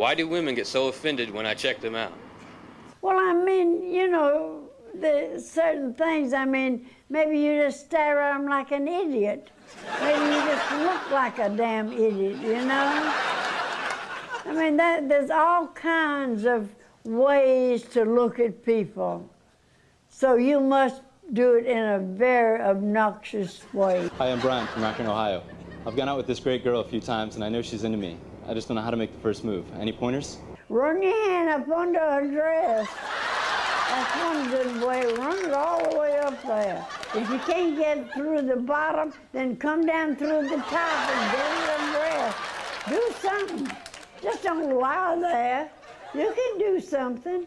Why do women get so offended when I check them out? Well, I mean, you know, the certain things, I mean, maybe you just stare at them like an idiot. Maybe you just look like a damn idiot, you know? I mean, that, there's all kinds of ways to look at people. So you must do it in a very obnoxious way. Hi, I'm Brian from Akron, Ohio. I've gone out with this great girl a few times, and I know she's into me. I just don't know how to make the first move. Any pointers? Run your hand up under her dress. That's one good way. Run it all the way up there. If you can't get through the bottom, then come down through the top and get her dress. Do something. Just don't lie there. You can do something.